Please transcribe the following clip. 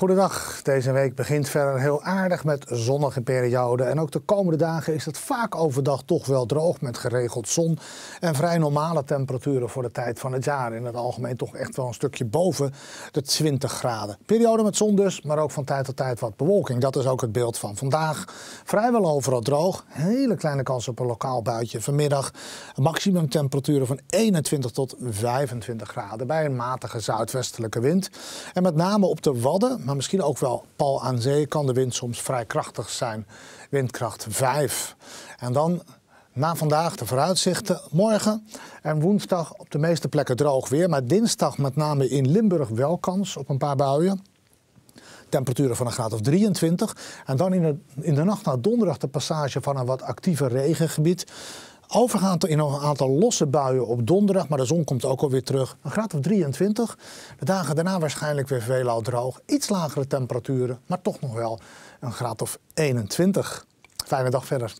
Goedendag. Deze week begint verder heel aardig met zonnige perioden. En ook de komende dagen is het vaak overdag toch wel droog met geregeld zon. En vrij normale temperaturen voor de tijd van het jaar. In het algemeen toch echt wel een stukje boven de 20 graden. Periode met zon dus, maar ook van tijd tot tijd wat bewolking. Dat is ook het beeld van vandaag. Vrijwel overal droog. Hele kleine kans op een lokaal buitje vanmiddag. Maximum temperaturen van 21 tot 25 graden bij een matige zuidwestelijke wind. En met name op de Wadden maar misschien ook wel pal aan zee kan de wind soms vrij krachtig zijn. Windkracht 5. En dan na vandaag de vooruitzichten. Morgen en woensdag op de meeste plekken droog weer. Maar dinsdag met name in Limburg wel kans op een paar buien. Temperaturen van een graad of 23. En dan in de, in de nacht naar donderdag de passage van een wat actiever regengebied. Overgaand in een aantal losse buien op donderdag, maar de zon komt ook alweer terug. Een graad of 23. De dagen daarna waarschijnlijk weer veelal droog. Iets lagere temperaturen, maar toch nog wel een graad of 21. Fijne dag verder.